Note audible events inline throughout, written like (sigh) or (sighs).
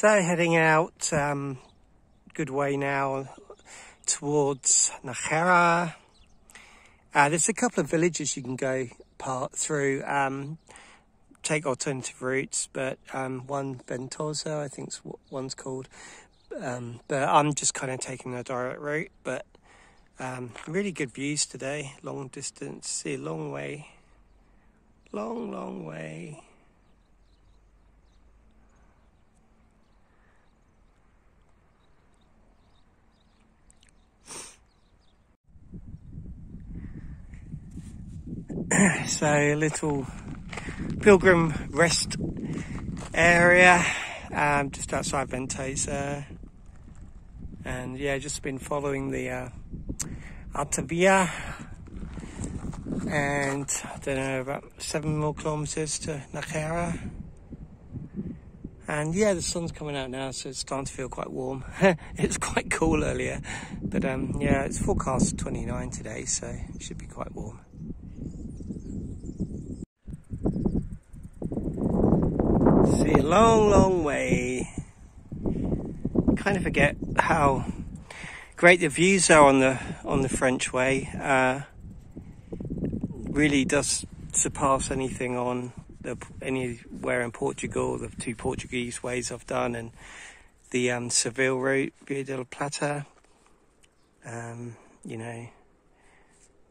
So heading out, um, good way now towards Najera. Uh, there's a couple of villages you can go part through, um, take alternative routes, but um, one Ventosa, I think what one's called. Um, but I'm just kind of taking a direct route, but um, really good views today, long distance, see a long way, long, long way. (clears throat) so a little pilgrim rest area um, just outside Ventosa and yeah just been following the uh, Altavia and I don't know about seven more kilometers to Najera and yeah the sun's coming out now so it's starting to feel quite warm. (laughs) It's quite cool earlier but um, yeah it's forecast 29 today so it should be quite warm see a long, long way. Kind of forget how great the views are on the on the French way. Uh, really does surpass anything on the, anywhere in Portugal. The two Portuguese ways I've done, and the um, Seville route, Via del Plata. Um, you know,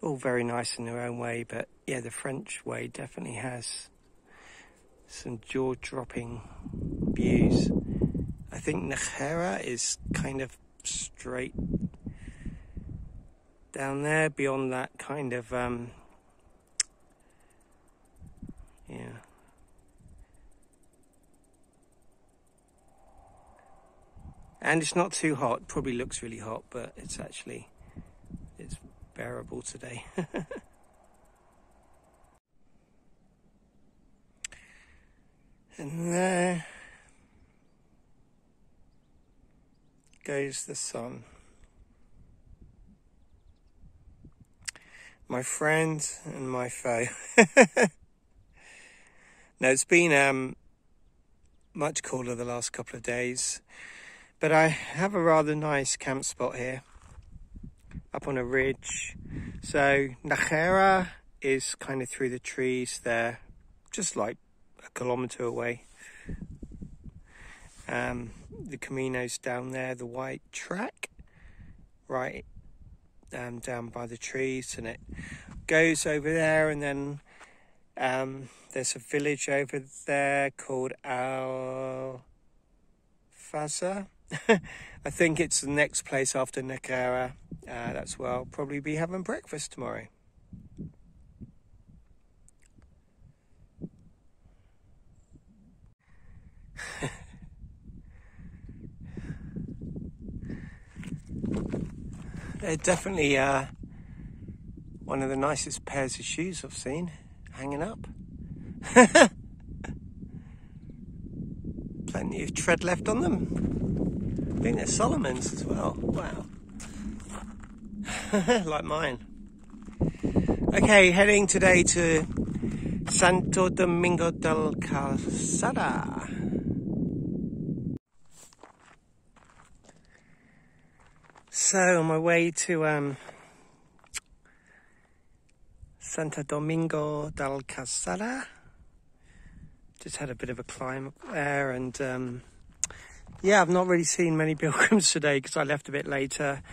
all very nice in their own way, but yeah, the French way definitely has some jaw dropping views. I think Najera is kind of straight down there beyond that kind of um, yeah and it's not too hot probably looks really hot but it's actually it's bearable today (laughs) And there goes the sun. My friend and my foe. (laughs) now it's been um, much cooler the last couple of days, but I have a rather nice camp spot here up on a ridge. So Najera is kind of through the trees there, just like a kilometre away. Um, the Camino's down there, the white track, right um, down by the trees, and it goes over there, and then um, there's a village over there called Al Faza. (laughs) I think it's the next place after Najera. Uh, that's where I'll probably be having breakfast tomorrow. (laughs) They're definitely uh, one of the nicest pairs of shoes I've seen hanging up. (laughs) Plenty of tread left on them. I think they're Salomon's as well. Wow. (laughs) like mine. Okay, heading today to Santo Domingo del Calzada. So on my way to um, Santo Domingo del Calzada, just had a bit of a climb up there and um, yeah, I've not really seen many (laughs) pilgrims today because I left a bit later.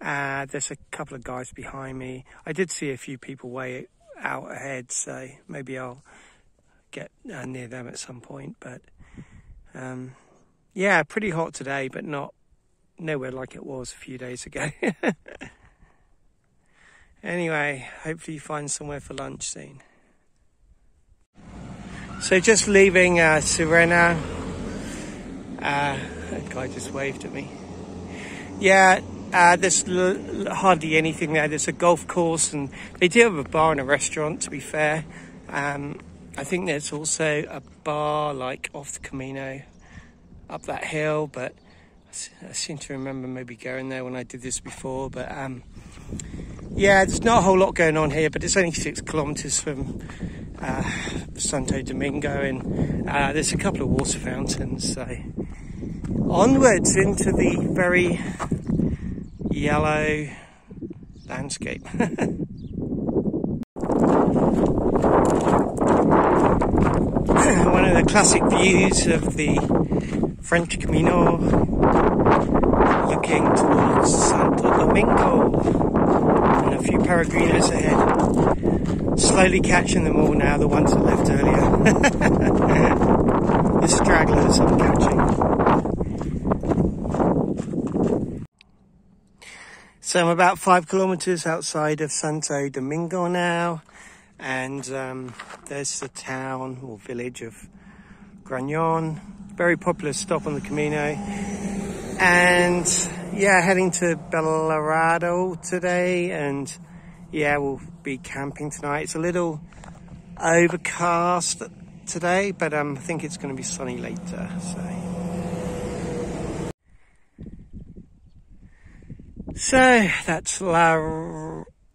Uh, there's a couple of guys behind me. I did see a few people way out ahead, so maybe I'll get uh, near them at some point. But um, yeah, pretty hot today, but not nowhere like it was a few days ago. (laughs) anyway, hopefully you find somewhere for lunch soon. So just leaving uh, Cirueña. Uh, that guy just waved at me. Yeah, uh, there's hardly anything there. There's a golf course and they do have a bar and a restaurant, to be fair. Um, I think there's also a bar like off the Camino up that hill, but I seem to remember maybe going there when I did this before, but um, yeah, there's not a whole lot going on here, but it's only six kilometres from uh, Santo Domingo, and uh, there's a couple of water fountains, so onwards into the very yellow landscape. (laughs) One of the classic views of the French Camino looking towards Santo Domingo and a few peregrinos ahead. Slowly catching them all now, the ones that left earlier. (laughs) the stragglers I'm catching. So I'm about five kilometers outside of Santo Domingo now and um, there's the town or village of Grañón. Very popular stop on the Camino. And yeah, heading to Belorado today and yeah, we'll be camping tonight. It's a little overcast today, but um, I think it's going to be sunny later. So. So that's La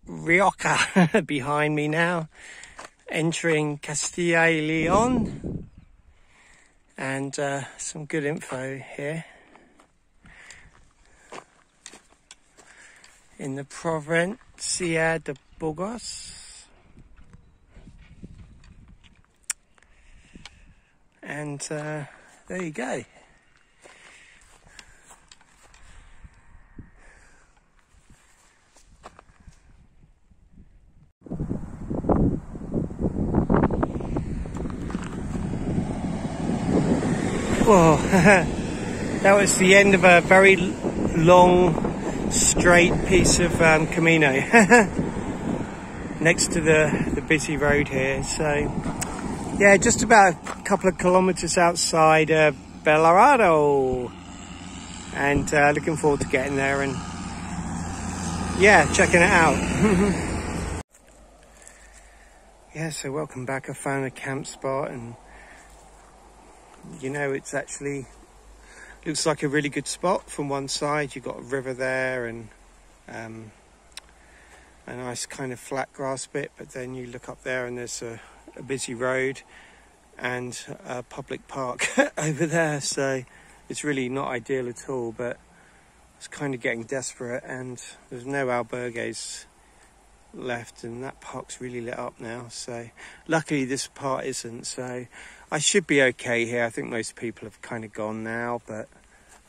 Rioja (laughs) behind me now, entering Castilla y Leon, and uh, some good info here. In the Provincia de Burgos. And uh, there you go. Well, (laughs) that was the end of a very long, straight piece of um, Camino (laughs) next to the, the busy road here. So, yeah, just about a couple of kilometers outside uh. And uh, looking forward to getting there and, yeah, checking it out. (laughs) yeah, so welcome back. I found a camp spot and you know it's actually looks like a really good spot from one side. You've got a river there and um, a nice kind of flat grass bit but then you look up there and there's a, a busy road and a public park (laughs) over there. So it's really not ideal at all but it's kind of getting desperate and there's no albergues left and that park's really lit up now so luckily this part isn't so I should be okay here. I think most people have kind of gone now but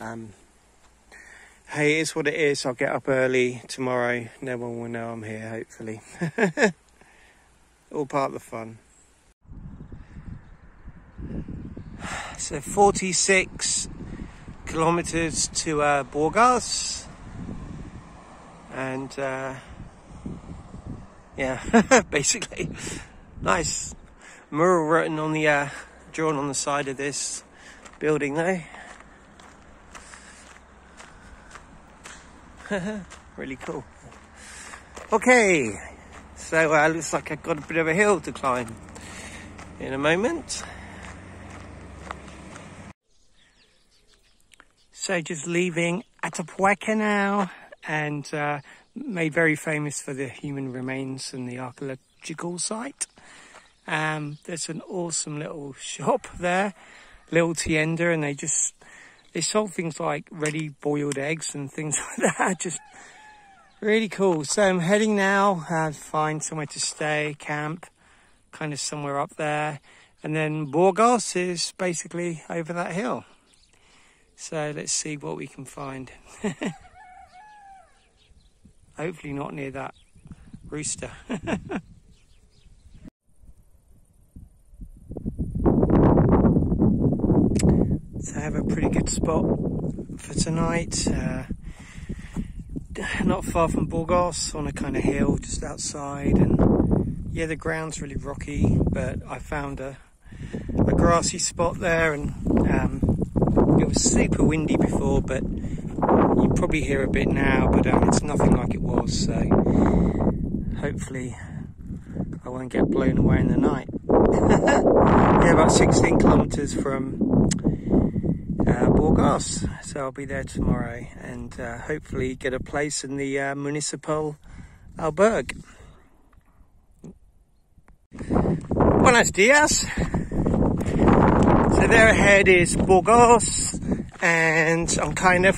um, hey it's what it is. I'll get up early tomorrow. No one will know I'm here hopefully. (laughs) All part of the fun. (sighs) So 46 kilometers to uh, Burgos and uh, yeah, (laughs) basically. Nice mural written on the, uh, drawn on the side of this building though. (laughs) really cool. Okay, so uh, looks like I've got a bit of a hill to climb in a moment. So just leaving Atapuerca now and uh, made very famous for the human remains and the archaeological site. Um, there's an awesome little shop there, little tienda, and they just they sold things like ready boiled eggs and things (laughs) like that. Just really cool. So I'm heading now uh, find somewhere to stay, camp, kind of somewhere up there, and then Burgos is basically over that hill. So let's see what we can find. (laughs) Hopefully not near that rooster. (laughs) so I have a pretty good spot for tonight. Uh, not far from Burgos on a kind of hill just outside and yeah the ground's really rocky but I found a, a grassy spot there and um, it was super windy before but you probably hear a bit now, but um, it's nothing like it was. So hopefully I won't get blown away in the night. (laughs) yeah, about 16 kilometers from uh. So I'll be there tomorrow and uh, hopefully get a place in the uh, municipal albergue. Buenos dias. So there ahead is Burgos and I'm kind of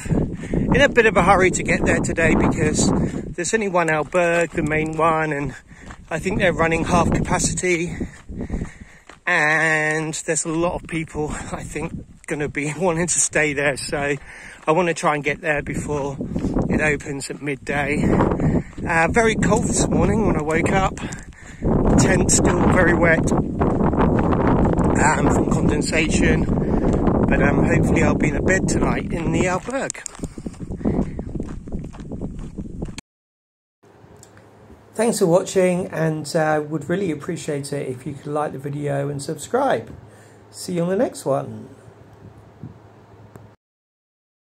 in a bit of a hurry to get there today because there's only one albergue, the main one, and I think they're running half capacity. And there's a lot of people, I think, going to be (laughs) wanting to stay there. So I want to try and get there before it opens at midday. Uh, very cold this morning when I woke up. Tent still very wet um, from condensation. But um, hopefully I'll be in a bed tonight in the albergue. Thanks for watching and uh, would really appreciate it if you could like the video and subscribe. See you on the next one.